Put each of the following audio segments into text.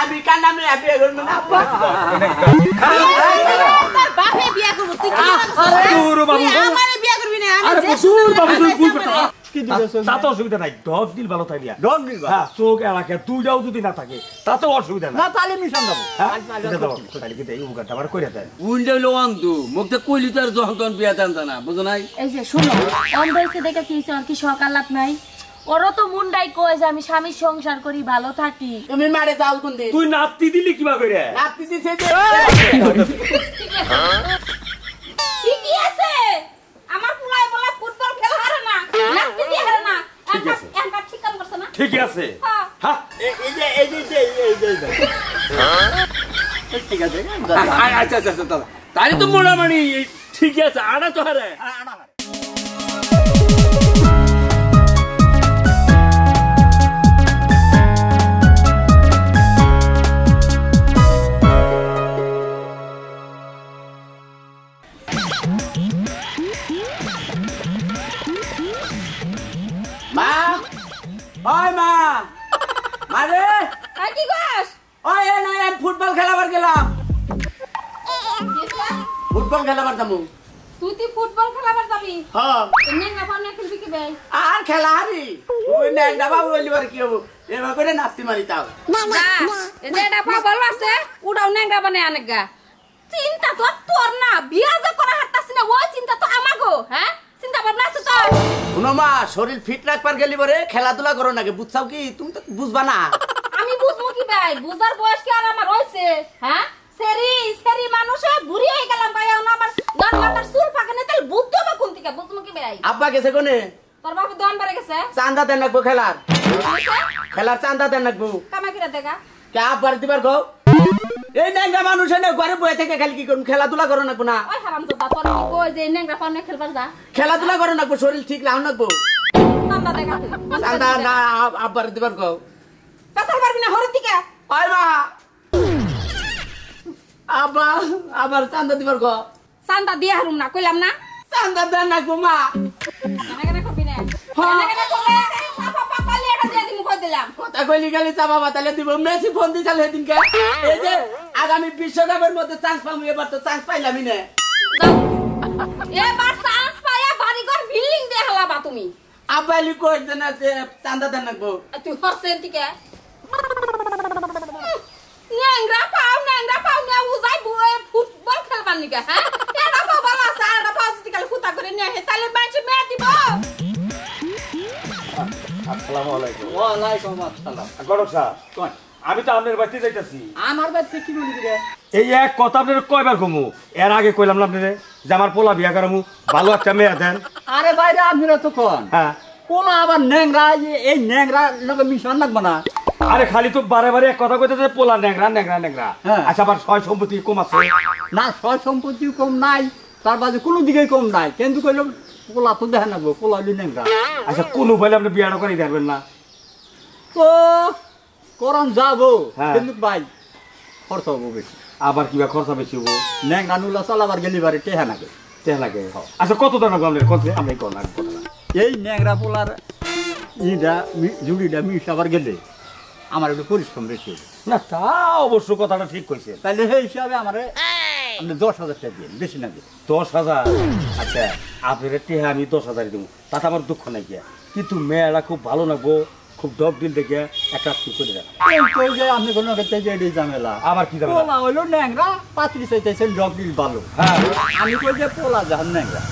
আমি কান্না মেয়ে বিয়ে করব না বাপে বিয়া করব তুই কি আরে দূর বাবু, আমারে বিয়া করবি না আমি আরে যে প্রচুর বাবু তুমি ভুল সুন্দর করতেছো। কি দিবে তা- তাতে অসুবিধা নাই দশ দিন ভালো থাকবি হ্যাঁ চোখ এলাকা দুইটাও যদি না থাকে তাতেও অসুবিধা না না তাহলে মিশন যাব। হ্যাঁ? এটা দাও, তাহলে কিন্তু এই উপকারটা আবার করে দেয়। উইন্ডো হলো অন্ধ মুখটা কইলি তার যখন তখন বিয়া না বুঝো নাই? এই যে শোনো অন্ধ হয়েছে দেখে কি? ওর কি সকাল লাভ নাই? ওরও তো মুন্ডাই কয় যে আমি স্বামীর সংসার করি ভালো থাকি। তুমি মারে যাও কোন দিন তুই নাতি দিলি কিবা করে? নাতি দিছে যে ঠিকই আছে। আমার পুলাই বলা ফুটবল খেলা হারে না নাচতে দিয়ে হারে না। ঠিক আছে। একটা ঠিক কাম করছে না? ঠিক আছে। হ্যাঁ। হ্যাঁ। এই যে যে যে ঠিক আছে আচ্ছা আচ্ছা আচ্ছা দাদা তাই তো মোটামুটি ঠিক আছে। আনা তো হারে। মা ওই মা! মারে আর কি কস ওই এ নাই আমি ফুটবল খেলাবার গেলাম। ফুটবল খেলাবার যাব। তুই তুই ফুটবল খেলাবার যাবি? হ্যাঁ। নেঙ্গা পান্না খেলবি কি বে আর খেলা হারি ওই ন্যাংটা বাবু বলিবার কি হব? এবার করে নাতি মারি তাও। যা এই যে এটা পাগল আছে উড়াও নেঙ্গা আনেগা। চিন্তা তো তোর না বিয়া যে করা হাঁটতাছি না ওই চিন্তা তো আমাগো হ্যাঁ? চিন্তা ভাবনা আছে তোর শুনো মা শরীর ফিট রাখবার গেলি বরে খেলাধুলা করো নাকি? বুঝছাও কি? তুমি তো বুঝবা না। আমি বুঝব কি ভাই? বুঝার বয়স কি আর আমার হয়েছে? হ্যাঁ? সেরি সেরি মানুষে বুড়ি হয়ে গেলাম ভাই এখন আমার দন মাথার চুল পাকে না তাহলে বুঝতে হবে কোন থেকে? বুঝব কি ভাই? আব্বা গেছে কোনে? তোর বাবু দন বাড়ে গেছে? চান্দা দেন রাখব খেলার। খেলার? চান্দা দেন রাখব। কামা কিরা দেখা কে আব্বার দিবার গো? এই ন্যাংটা মানুষ এনে ঘরে বয়ে থেকে খালি কি করুন খেলাধুলা করো নাকবো না? ওই হারাম তোর কি যে নেংরা পানে খেলবার যা। খেলাধুলা করো নাকবো শরীর ঠিক নাকবো। দেখা তুই। না আব্বার দিবার গো পেছাল পারবি না হরে থেকে ওই মা। আব্বা আবার চান্দা দিবার চান্দা দিয়ে হারুম না কইলাম না? চান্দা দেন নাকবো মা। কেনা কেনা করবি না? কেনা কেনা করলে কথা কইলি গেলি চাপা বাতালে দিব। মেসি ফোন দিছাল সেদিনকে এই যে আগামী বিশ্বকাপের মধ্যে চান্স পাবো এবার তো চান্স পাইলামই না। এবার চান্স পাইয়া বাড়িঘর বিল্ডিং দিয়ে হালাবা তুমি। আব্বা এলি কই দেন আছে চান্দা দেন আর তুই হরছেন ন্যাংরা পাও ন্যাংরা পাও নে উজাই বুয়ে ফুটবল খেলবার নিকা হ্যাঁ? এটা পাও ভালো আছে পাও যদি কাল ফুটা করে নিয়ে আহে তাহলে আসসালামু আলাইকুম। ওয়ালাইকুম আসসালাম। গড়ক সাহেব কোন? আমি তো আপনার বাড়িতে যাইতাছি। আমার বাড়িতে কি বলি রে? এই এক কথা আপনার কয়বার কমু? এর আগে কইলাম না আপনারে যে আমার পোলা বিয়া করামু। ভালো একটা মেয়ে দেন। আরে বাইরে আপনারা তো কোন? হ্যাঁ। পোলা আবার ন্যাংরা এই- এই ন্যাংরা লোকে মিশন লাগবে না? আরে খালি তো বারে বারে এক কথা কইতেছে পোলা ন্যাংরা ন্যাংরা ন্যাংরা। হ্যাঁ। আচ্ছা আবার সয় সম্পত্তি কম আছে। না সয় সম্পত্তি কম নাই তার বাদে কোনো দিকেই কম নাই। কিন্তু কইলাম পোলা তো দেখা নাগবো পোলা হলি ন্যাংরা। আচ্ছা কোনো বলে আপনি বিয়াটা করে দেখবেন না। তো করন যাব হ্যাঁ। কিন্তু ভাই খরচ হব বেশি। আবার কিবা খরচা বেশি হব? ন্যাংরা নুলা চালাবার গেলি বারে টেহা নাগে তেল লাগে আচ্ছা কত দাম আপনার কত আমি না এই ন্যাংরা পোলার ইটা জুড়িটা মিশাবার গেলে আমার একটু পরিশ্রম বেশি। না তা অবশ্য কথাটা ঠিক কইছে। তাহলে সেই হিসাবে আমার আপনি দশ হাজার টাকা দিন বেশি না দিন দশ হাজার? আচ্ছা আপনার টেহা আমি দশ হাজার দিব। তাতে আমার দুঃখ নাই গিয়া। কিন্তু মেয়েরা খুব ভালো লাগবো খুব ডব দিল দেখে একটা কি করে যে আপনি কোনো যে ঝামেলা। আবার কি ঝামেলা? পোলা হইল ন্যাংরা পাত্রি চাইতেছেন দিল ভালো। হ্যাঁ। আমি কই যে পোলা যান ন্যাংরা।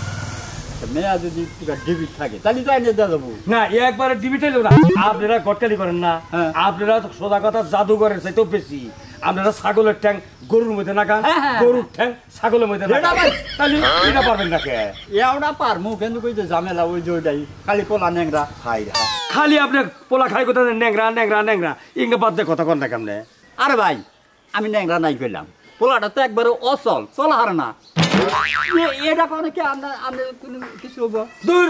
মেয়া যদি ডিবিট থাকে তাহলে তো এনে দেওয়া যাব না একবারে ডিবিটাই না। আপনারা গটকালি করেন না। হ্যাঁ। আপনারা তো সোজা কথা জাদু জাদুঘরের চাইতেও বেশি। আপনারা ছাগলের ঠ্যাং গরুর মধ্যে নাকান হ্যাঁ, হ্যাঁ। গরুর ঠ্যাং ছাগলের মধ্যে এটা নাকান আবার- তাহলে এটা পারবেন না কে এওটা পার মুখ কিন্তু কই যে ঝামেলা ওই যে ওইটাই। খালি পোলা ন্যাংরা। রে। খালি আপনি পোলা খাই কথা ন্যাংরা ন্যাংরা ন্যাংরা। ইংরে বাদ দিয়ে কথা কন না কেমনে? আরে ভাই আমি ন্যাংরা নাই কইলাম। পোলাটা তো একবারে অচল চলা হার না এটা কোনো কি আমরা আমরা কোনো কিছু হব দূর!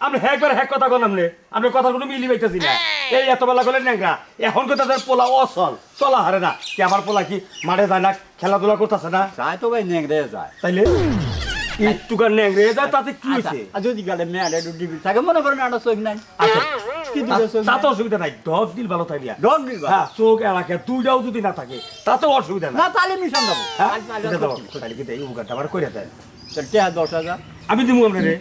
আপনি একবার হ্যাক কথা কন আপনি। আপনি কথা কোনো মিলি পাইতেছি না। এই। এত বেলা করলেন ন্যাংরা। এখন কথা তাদের পোলা অসল চলা হারে না। কি আমার পোলা কি মাঠে যায় না খেলাধুলা করতেছে না? যায় তো ভাই ন্যাংরা যায়। তাইলে? একটুকার ন্যাংরে যায় তাতে কি আচ্ছা, হয়েছে আর যদি গেলে একটু ডিবি থাকে মনে করেন একটা চোখ নাই। আচ্ছা তাতে অসুবিধা নাই দশ দিন ভালো থাকলিয়া ডগ দিবা হ্যাঁ চোখ এলাকা দুইটাও যদি না থাকে তাতেও অসুবিধা না না তাহলে মিশন যাব। হ্যাঁ তাহলে- কিন্তু এই উপকারটা আবার করে দেয় তো দশ হাজার। আমি দিব আপনারে।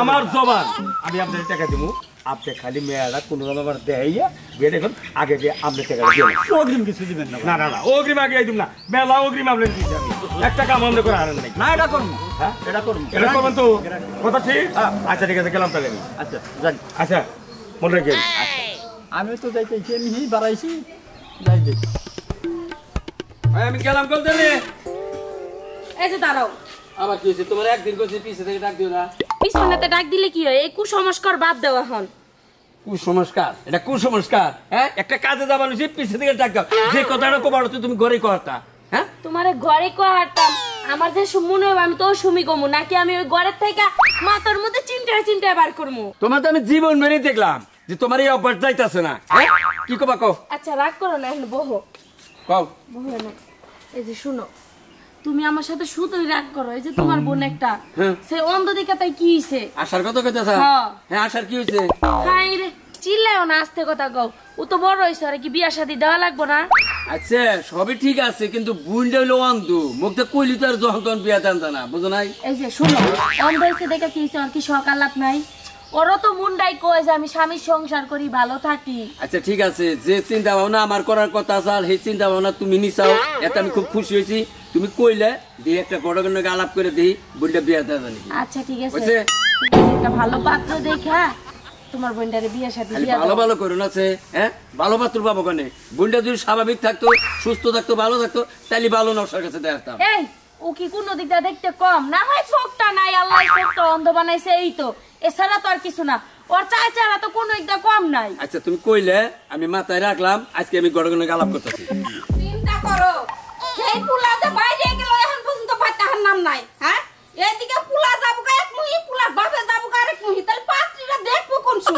আমার। জবান। আমি আপনার টাকা দিব। আপনি খালি মেয়েরা কোনো রকম আমার দেখাইয়া বিয়ে দেখুন আগে দিয়ে আপনি টাকা দিয়ে অগ্রিম কিছু দিবেন না। না না অগ্রিম আগে দিব না। মেলা অগ্রিম আপনার দিচ্ছি আমি একটা কাম বন্ধ করে আনেন নাই। না এটা করুন হ্যাঁ? এটা করুন এটা করবেন তো? কথা ঠিক? আচ্ছা ঠিক আছে গেলাম তাহলে আমি। আচ্ছা যাই। আচ্ছা মনে রাখেন। আমি তো যাইতেছি আমি বাড়াইছি যাই দেখি আমি গেলাম কল দিলে এই যে দাঁড়াও। আমার কি হয়েছে? তোমার একদিন পিছে থেকে ডাক দিও না। পিছনেতে ডাক দিলে কি হয়? এই কুসংস্কার বাদ দেওয়া হন কুসংস্কার? এটা কুসংস্কার হ্যাঁ? একটা কাজে উচিত পিছে থেকে ডাক দাও। যে কথাটা কোবার তুমি ঘরে কথা হ্যাঁ? তোমারে ঘরে কোয়ারতাম আমার যে মনে আমি তো সুমি কমু নাকি আমি ওই ঘরের থেকে মাথার মধ্যে চিন্তায় চিন্তায় বার করব তোমার তো আমি জীবন মেরে দেখলাম যে তোমার এই অভ্যাস যাইতেছে না হ্যাঁ? কি কবা কও? আচ্ছা রাগ করো না এখন বহো। কও। বহো না। এই যে শুনো তুমি আমার সাথে শুধুই রাগ করো এই যে তোমার বোন একটা হ্যাঁ। সে অন্ধ দিকে তাই কি হইছে? আসার কথা কইতেছ? হ্যাঁ। হ্যাঁ আসার কি হয়েছে হাই রে চিল্লাও না আস্তে কথা কও। ও তো বড় হইছে আরে কি বিয়া শাদি দেওয়া লাগবো না? আচ্ছা সবই ঠিক আছে কিন্তু বুনটা হইল অন্ধ। মুখটা কইলি তো আর যখন তখন বিয়া টানতা না বুঝো নাই? এই যে শুনো অন্ধ হইছে দেখে কি হইছে আর কি সকালাত নাই? ওরও তো মুন্ডাই কয় যে আমি স্বামীর সংসার করি ভালো থাকি। আচ্ছা ঠিক আছে যে চিন্তা ভাবনা আমার করার কথা সেই চিন্তা ভাবনা তুমি নিচাও এতে আমি খুব খুশি হয়েছি। তুমি কইলে দিয়ে একটা আলাপ করে দিই বুনটা বিয়া দেওয়া জানি আচ্ছা ঠিক আছে। একটা ভালো পাত্র দেখা তোমার বোনটারে বিয়ে দিয়া ভালো ভালো করুন আছে হ্যাঁ? ভালো পাত্র পাবো কেন? বোনটা যদি স্বাভাবিক থাকতো সুস্থ থাকতো ভালো থাকতো তাহলে ভালো নকশার কাছে দেখতাম এই ও কি কোন দিকটা দেখতে কম? না হয় চোখটা নাই আল্লাহ চোখটা অন্ধ বানাইছে এই তো। এছাড়া তো আর কিছু না। ওর চাই চারা তো কোনো একটা কম নাই। আচ্ছা তুমি কইলে আমি মাথায় রাখলাম আজকে আমি গড় গড় আলাপ করতেছি। চিন্তা করো সেই পুলা যে বাইরে গেল এখন পর্যন্ত ফাটাহার নাম নাই হ্যাঁ? এদিকে পুলা যাব গা এক মুহি পুলার বাপে যাব গা আরেক মুহি তাহলে পাত্রীরা দেখব কোন সু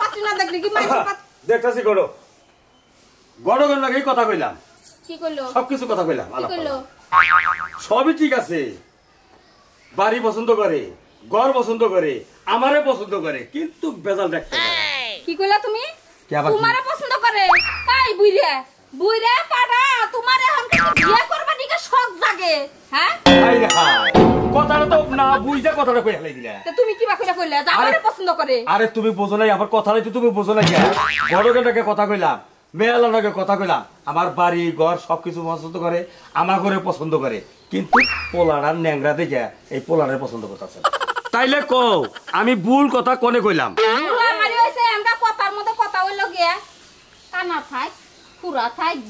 পাত্রী না দেখলে কি মানুষ দেখতেছি গড়ো। গড় গড় লাগে কথা কইলাম। কি করল সবকিছু কথা কইলাম কি আলাপ সবই ঠিক আছে। বাড়ি পছন্দ করে। ঘর পছন্দ করে আমারে পছন্দ করে কিন্তু বেজাল দেখতে কি কইলা তুমি? তোমারে পছন্দ করে? তাই বুইরে। বুইরে পাড়া তোমারে এখন কি বিয়ে করবা দিকে শখ জাগে হ্যাঁ? হাই রে কথাটা তো না বুঝে কথাটা কই হেলাই দিলা। তা তুমি কি বা কইলা কইলা? আমারে পছন্দ করে। আরে তুমি বোঝো নাই আমার কথা নাই তো তুমি বোঝো নাই গড়গেটাকে কথা কইলাম মেয়ালাটাকে কথা কইলাম। আমার বাড়ি ঘর সবকিছু পছন্দ করে আমার ঘরে পছন্দ করে কিন্তু পোলাড়ার ন্যাংরা দেখে এই পোলাড়ের পছন্দ করতেছে। তাইলে কও আমি ভুল কথা কোনে কইলাম। কথার মধ্যে কথা হইল গিয়া। কানা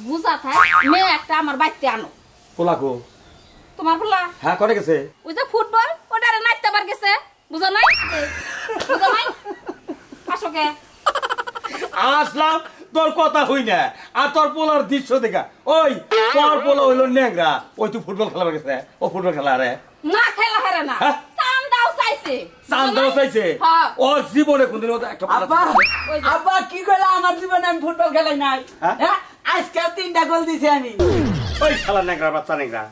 গুজা মেয়ে একটা আমার বাড়িতে আনো। তোমার হ্যাঁ করে গেছে? ওই যে ফুটবল ওটারে নাচতে পার গেছে। বুঝো নাই? বুঝো নাই? আসো কে আসলাম তোর কথা হই না। আর তোর পোলার দৃশ্য দেখা। ওই তোর পোলা হইল ন্যাংরা। ওই তুই ফুটবল খেলা গেছে। ও ফুটবল খেলা রে। না খেলা হারে না। হ্যাঁ? চাইছে চান্দাও চাইছে হ্যাঁ। ওর জীবনে কোনদিন একটা আব্বা আব্বা কি করলে আমার জীবনে আমি ফুটবল খেলাই নাই। হ্যাঁ? হ্যাঁ? আজকে তিনটা গোল দিছি আমি। ওই খেলা ন্যাংরা বাচ্চা ন্যাংরা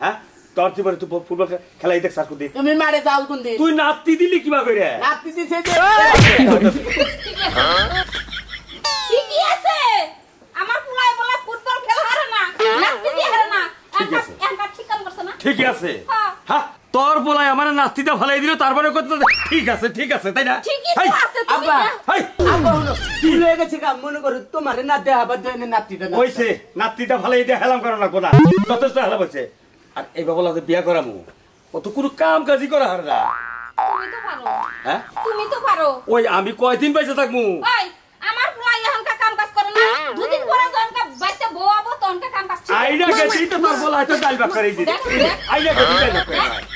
হ্যাঁ? তোর জীবনে তুই ফুটবল খেলাই দেখ সার কুদি তুমি মারে যাও কোন দিন। তুই নাতি দিলি কিবা করে নাতি দিছে যে ঠিকই আছে। আমার পুলাই বলা ফুটবল খেলা হারে না। নাচতে দিয়ে হারে না। ঠিক আছে। একটা ঠিক কাম করছে না। ঠিকই আছে। হ্যাঁ। তোর বলাই আমার নাস্তিটা ফলাই দিল তারপরে করতে ঠিক আছে ঠিক আছে তাই না? আব্বা না- হাই, আব্বা হলো ভুল হয়ে গেছে কাম মনে করো তোমার না দেখাবার জন্য নাতিটা হইছে নাতিটা ফলাই দিয়ে হেলাম করা লাগবো না। যথেষ্ট হেলাম আর এই বাবলা বিয়া করামু। ও তো কোনো কাম কাজই করা হার না। তুমি তো পারো। হ্যাঁ? তুমি তো পারো। ওই আমি কয়দিন পাইছে থাকমু? আমার পুলাই এখনকার কাম কাজ করে না। দুদিন পরে যখনকার বাড়িতে বউ আবো কাম কাজ আইনা গেছি তো তোর বলা হয়তো ডাল বাক করে দিছি দেখ, দেখ। আইনা গেছি ডাল বাক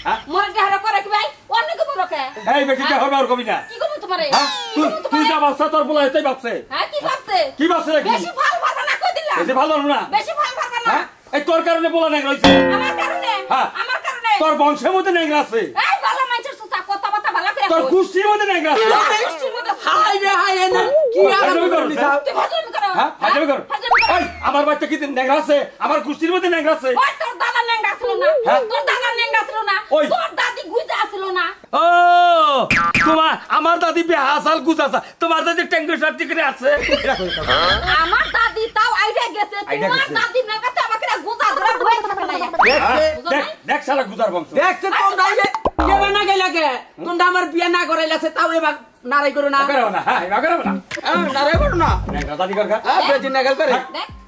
হ্যাঁ? মোর দেহরা করে কি ভাই অন্য কি বলো কে? এই বেটি কে হবে কবি না। কি করব তোমারে? হ্যাঁ? তুই যা ভাবছা তোর বলা হয়তো ভাবছে। হ্যাঁ কি ভাবছে? কি ভাবছে বেশি ভালো ভাবনা না কই দিলাম এই ভালো না। বেশি ভালো ভাবনা না। হ্যাঁ? এই তোর কারণে বলা নাই রয়েছে আমার কারণে? হ্যাঁ। আমার কারণে? তোর বংশের মধ্যে ন্যাংরা আছে এই ভালো মানুষের সুতা কথা কথা ভালো করে তোর কই। গোষ্ঠীর মধ্যে ন্যাংরা আছে হাই রে হাই রে হ্যাঁ? ওই আমার বাচ্চা কি ন্যাংরা আছে? আমার গোষ্ঠীর মধ্যে ন্যাংরা আছে? তোর দাদা ন্যাংরা ছিল না। হ্যাঁ? তোর দাদা ন্যাংরা ছিল না। তোর দাদি গুজা ছিল না। ও তোমার আমার দাদি বেহাসাল গুছাসা তোমার দাদি করে আছে। আমার দাদি তাও আইডিয়া গেছে। তোমার। দাদি আমাকে গুজা ধরে দেখ দেখ শালা গুজার বংশ। দেখছে তোমরা? যে কেবে না গেলা কে? তোমরা আমার বিয়ে না করাইলাছে তাও এবার না। না না। না। বেজি দেখ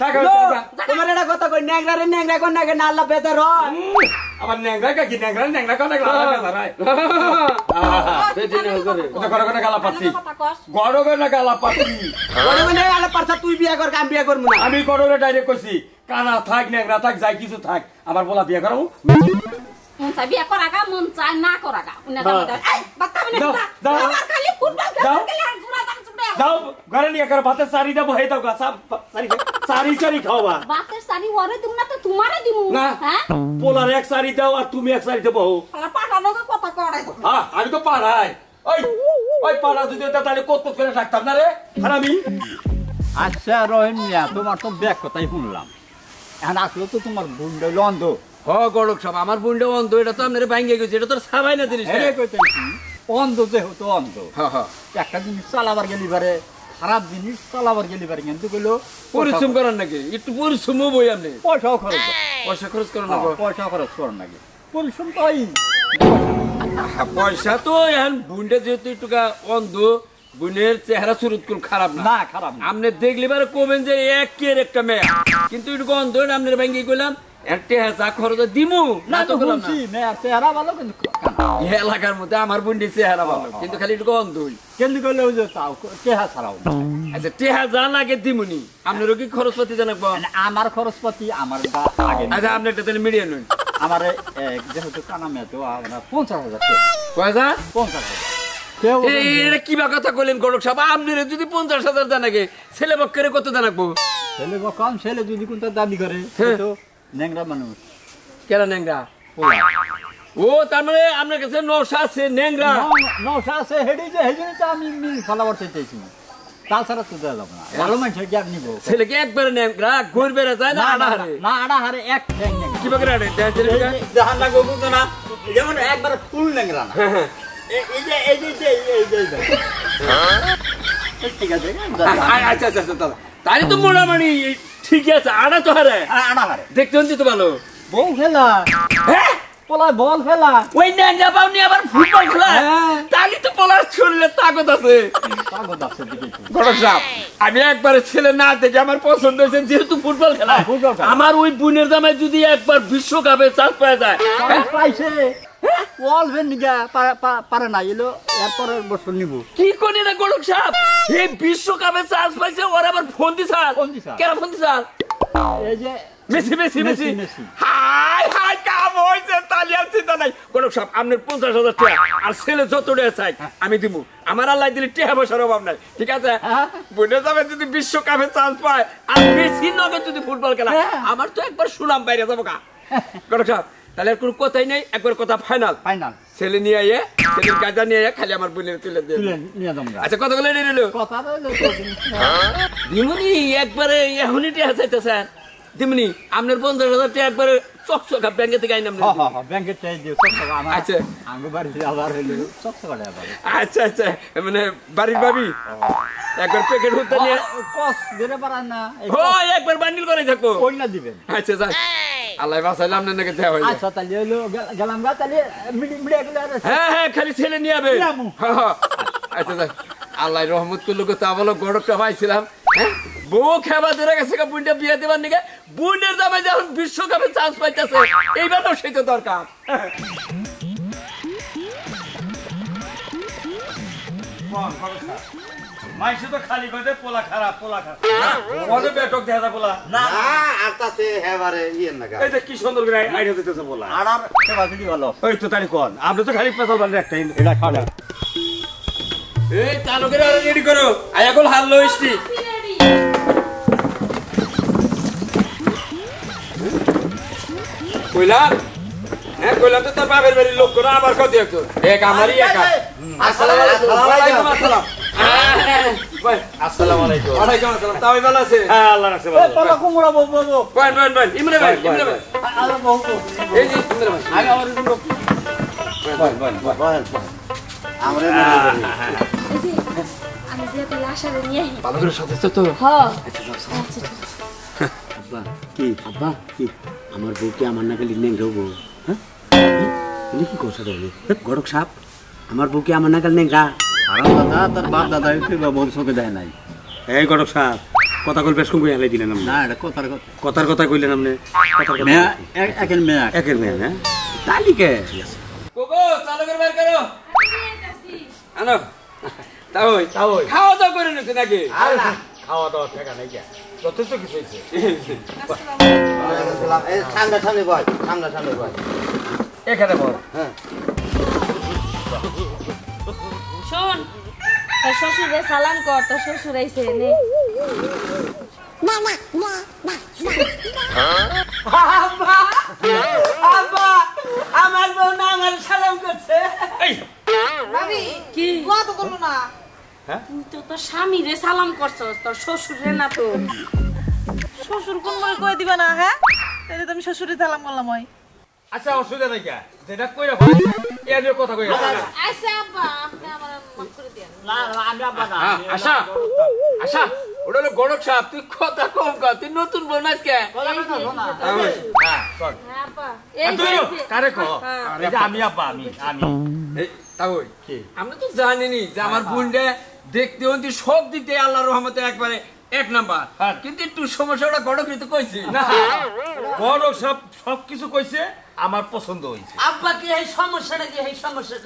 থাক লো, থাক। তোমার এটা কথা কই ন্যাংরা রে ন্যাংরা কোন নাগে না আল্লাহ বেদর হয় আমার নেংরা কা কি নেংরা নেংরা কোন নেংরা দাঁড়ায় বেশি নাগাল করে। ওটা করে। করে গালা পাচ্ছি কথা কস। গড় করে গালা পাচ্ছি বলে মানে আল্লাহ পারছা তুই বিয়ে কর আমি বিয়ে করব না। আমি গড়রে ডাইরেক্ট কইছি কানা থাক নেংরা থাক যাই কিছু থাক আমার বলা বিয়ে করাবো। মন চাই বিয়া করাগা মন চাই না করাগা উনি হ্যাঁ। এই বাচ্চা মানে যাও, যাও। আমার খালি ফুটবল যাও। গেলে আর জুড়া দাম চুড়ে যাও ঘরে নিয়ে করে সারি দেবো দাও গা সারি সারি সারি খাওয়া বাতের শাড়ি ওরে দিম না তো তোমারে দিমু না। হ্যাঁ? পোলার এক সারি দাও আর তুমি এক সারি দেবো পাঠানো কথা হ্যাঁ আমি তো পাড়াই ওই ওই পাড়া যদি তাহলে কত করে রাখতাম না রে? আর আমি? আচ্ছা রহিম মিয়া তোমার তো ব্যাগ কথাই শুনলাম। এখন আসলে তো তোমার বুন্ডে লন্দ হ গড়ক সব আমার বোনটা অন্ধ এটা তো আপনার ভাঙ্গে গেছে এটা তো সাবাই না জিনিস অন্ধ যেহেতু অন্ধ। হ্যাঁ হ্যাঁ একটা জিনিস চালাবার গেলি পারে খারাপ জিনিস চালাবার গেলি পারে কিন্তু কইলো পরিশ্রম করার নাকি? একটু পরিশ্রমও বই আপনি। পয়সাও খরচ পয়সা খরচ করার না হ্যাঁ, পয়সা খরচ করার নাকি। পরিশ্রম তো হয় পয়সা তো এখন বোনটা যেহেতু একটুকা অন্ধ বোনের চেহারা কোন খারাপ না। খারাপ না। আপনি দেখলে বারে কবেন যে এক একটা মেয়ে। কিন্তু একটু অন্ধ আপনার ভাঙ্গি কইলাম একটা খরচ দিমু। না না তো তো করলাম না। বলছি মেয়ের চেহারা ভালো কিন্তু এলাকার মধ্যে আমার বোনটি চেহারা ভালো কিন্তু খালি একটু অন্ধই কিন্তু ওই যে তাও চেহারা ছাড়াও। আচ্ছা টেহা যা লাগে দিমুনি। আপনারও কি খরচ জানাব আমার খরচপাতি আমার আগে আচ্ছা আপনি একটা তাহলে মিডিয়া নুন। আমার যেহেতু কানা মেয়ে তো আমরা পঞ্চাশ হাজার। পঞ্চাশ হাজার। এটা কিবা কথা কইলেন গড়ক সাহেব? আপনার যদি পঞ্চাশ হাজার জানাকে ছেলে বক্করে কত জানাকবো ছেলে কম ছেলে যদি কোনটা দাবি করে হ্যাঁ। ন্যাংরা মানুষ। ন্যাংরা। ও তার মানে আপনার কাছে নশা আছে ন্যাংরা। ন- নশা আছে হেডি যে হেজনি তো আমি মিল ফলাবার চাইতেছি। তাছাড়া তো দেওয়া যাবে না। ভালো মানুষের জ্ঞান নিব। ছেলেকে একবারে ন্যাংরা ঘুর বেড়ে যায় না আড়া হারে? না আড়া হারে এক আড়ে না যেমন একবার ফুল ন্যাংরা না। এই এই যে এই যে এই যে এই যে এই যে। ঠিক আছে আচ্ছা আচ্ছা আচ্ছা তাই তো মোটামুটি ঠিক আছে আড়া তো হারে। আড়া হারে। দেখতে তো ভালো। বল খেলা। হ্যাঁ পোলা বল খেলা। ওই ন্যাংরা পাওনি আবার ফুটবল খেলা? হ্যাঁ। তাহলে তো পলার শরীরে তাকত আছে। কাগজ আছে সাহেব, আমি একবারে ছেলে না দেখে আমার পছন্দ হয়েছে যেহেতু ফুটবল খেলা। হ্যাঁ, ফুটবল খেলা। আমার ওই বোনের জামাই যদি একবার বিশ্বকাপে চান্স পাওয়া যায় পাইছে। বল ভেন নিগা পারে- না এলো এরপরের বছর নিব। কি করি না গড়ক সাহেব এই বিশ্বকাপে চান্স পাইছে ওর আবার ফোন দিছাল ফোন কেন ফোন দিছাল এই যে Messi Messi Messi. Messi, Messi. High হাই কাম হইছে তালি আর চিন্তা নাই। গড়ক সাহেব আপনার পঞ্চাশ হাজার টাকা। আর ছেলে যত টাকা চাই আমি দিব আমার আল্লাহ দিলে টাকা পয়সার অভাব নাই ঠিক আছে? হ্যাঁ। বোনের যাবে যদি বিশ্বকাপে চান্স পায়। আর মেসি নগে যদি ফুটবল খেলা হ্যাঁ। আমার তো একবার সুনাম বাইরে যাব কা গড়ক সাহেব তাহলে কোনো কথাই নেই একবার কথা ফাইনাল ফাইনাল ছেলে নিয়ে আইয়ে ছেলের গাজা নিয়ে আইয়ে খালি আমার বোনের তুলে দিয়ে নিয়ে যাব আচ্ছা কতগুলো রেডি রইল কথা। দিমুনি একবারে এখনই টিয়া চাইতে স্যার দিমুনি আপনার পঞ্চাশ হাজার টাকা একবারে চকচকা ব্যাংকে থেকে আইনাম হ্যাঁ হ্যাঁ হ্যাঁ আচ্ছা। আঙ্গু বাড়িতে আবার হইল আবার। আচ্ছা আচ্ছা মানে বাড়ির ভাবি? একবার প্যাকেট হতে নিয়ে কস দিতে পারেন না। ও একবার বান্ডিল করে থাকো কই না দিবেন। আচ্ছা যাক। আল্লাহ বাসাইলাম না নাকি দেওয়া আচ্ছা তাহলে হইল গে- গেলাম গা তাহলে মিডিয়া গুলো হ্যাঁ হ্যাঁ খালি ছেলে নিয়ে যাবে। হ্যাঁ, হ্যাঁ। আচ্ছা যাক। আল্লাহ রহমত করল গো তা গড়কটা পাইছিলাম হ্যাঁ? বউ ধরে গেছে গা বুনটা বিয়ে দেবার নিকে বুনের দামে যখন বিশ্বকাপে চান্স পাইতেছে এইবারও সেটা দরকার। মাইসে তো খালি কইতে পোলা খারাপ পোলা খারাপ। ওদের বেটক দেখা যায় পোলা। না। আর তাতে এবারে ইয়ে না এই যে কি সুন্দর করে আইডিয়া দিতেছে পোলা। আর আর সেবা যদি ভালো ওই তো তারি কোন আপনি তো খালি পেছাল বাড়ির একটাই এটা খাওয়া এই চালকের রেডি করো। আয়াকল হাল লইছি কইলাম হ্যাঁ কইলাম তো তোর বাপের বাড়ির লোক করে আবার কত একটু এক আমারই একা। আসসালামু আলাইকুম। আসসালাম। আসসালামু আলাইকুম। ওয়ালাইকুম আসসালাম। তাও ভালো আছে হ্যাঁ আল্লাহ রাখছে ভালো পলা কুমড়া বউ বউ বউ। বয়েন বয়েন বয়েন ইমরে ভাই ইমরে ভাই। আরে বউ বউ। এই যে ইমরে ভাই। আগে আমার আমি যে নিয়ে ভালো করে সাথে তো? হ। আব্বা কি আব্বা কি? আমার বউ কি আমার নাগালি নেংরা বউ? হ্যাঁ? কি? কথা বলে গড়ক সাপ? আমার বউ কি আমার নাগাল নেংরা আরাম দাদা তার বাপ দাদা কি বউর চোখে দেয় নাই। এই গড়ক সাহেব কথা কল বেশ কম করে হেলাই দিলেন না এটা কথার কথা। কথার কথা কইলেন আপনি কথার কথা মেয়া একের মেয়া। একের মেয়ে হ্যাঁ? তালিকে কোকো চালু করে বের করো। আনো। তাও তাও খাওয়া দাওয়া করে নিতে নাকি? খাওয়া দাওয়া ঠেকা নাই কে যথেষ্ট কিছু হয়েছে সামনে সামনে বল সামনে সামনে বল এখানে বল শোন তোর শ্বশুরে সালাম কর তোর শ্বশুর আইছে নে। আব্বা আব্বা আমার বউ না আমার সালাম করছে ভাবি কি? কত করল না। তুই তো তোর স্বামী রে সালাম করছস তোর শ্বশুর রে না তো। শ্বশুর কোন কয়ে দিবা না হ্যাঁ? তাহলে তো আমি শ্বশুরে তালাম করলাম ওই। আচ্ছা অসুবিধা নাই কে? যেটা কইরা ভাই এর কথা কইরা আইসা আব্বা আপনি আশা আশা ওটা হলো গড়ক সাপ তুই কথা কম কর তুই নতুন হ্যাঁ আপা হ্যাঁ। এই যে আমি আমি আমি। তাও ওই। আমরা তো জানিনি যে আমার বোনটা দেখতে সব দিতে আল্লাহ রহমতে একবারে এক নাম্বার কিন্তু একটু সমস্যাটা গড়ক কিন্তু কইছি না গড়ক সব সব কিছু কইছে আমার পছন্দ হইছে আব্বা কি এই সমস্যাটা কি এই সমস্যা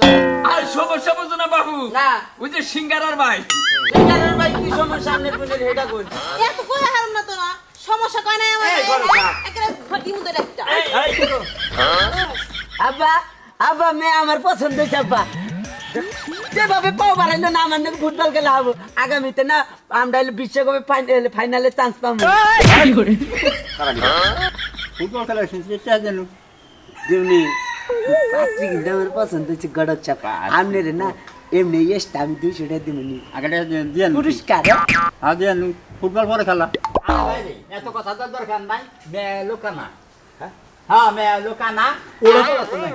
আর সমস্যা বুঝো না বাবু না ওই যে সিঙ্গারার ভাই সিঙ্গারের ভাই কি সমস্যা আপনি এটা কই এত কয়ে হারুম না তো না সমস্যা কয় নাই আমার মুদে একটা আব্বা আব্বা মেয়ে আমার পছন্দ হয়েছে আব্বা যেভাবে পাও বাড়াইলো না আমার নাকি ফুটবল খেলা হব। আগামীতে না আমরা বিশ্বকাপে ফাইনালে চান্স পাবো। ফুটবল খেলা শুনছি চা জানো? যেমনি পাত্রী কিন্তু আমার পছন্দ হয়েছে গড়ক চাপা। আপনি রে না এমনি এসটা আমি দুইশো টাকা দিবনি আগে দিয়ে পুরস্কার। হ্যাঁ দিয়ে ফুটবল পরে খেলা। এত কথা তো দরকার নাই। লোকানা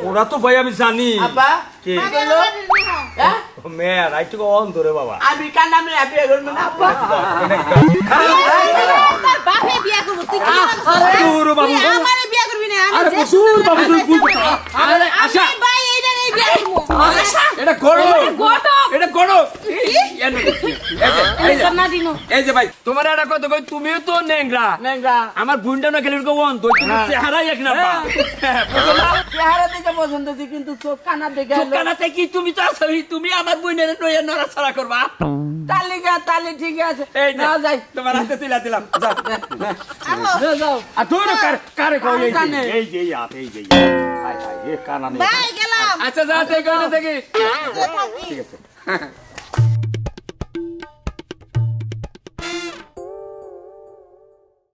ওরা তো ভাই আমি জানি। আব্বা কি? কি বলল হ্যাঁ? মেয়ে রাইট অন ধরে বাবা। আমি কান্না মেয়ে বিয়ে করব তুই বিয়া করবি? আরে যে বাবু তুমি ভুল আরে আশা ভাই এইটা এই বিয়া করব এটা গড়ক এটা গড়ক এই যে, এই যে, তোর না দিনো এই যে ভাই তোমার একটা কথা কই তুমিও তো নেংরা নেংরা আমার বোনটা না খেলে ওন তো তুমি চেহারাই এক নাম্বার হ্যাঁ, চেহারা দেখে পছন্দ হয়েছে কিন্তু চোখ কানা দেখে চোখ কানাতে কি তুমি তো তুমি আমার বোনের নয়া নড়াচড়া করবা তালিকা তালি ঠিক আছে এই না যাই তোমার হাতে তুলা দিলাম যাও। যাও, যাও আর তুই কারে কারে কই এই যে, আপ এই যে হাই হাই এ কানা নেই ভাই গেলাম। আচ্ছা যা থেকে দেখি থাকি।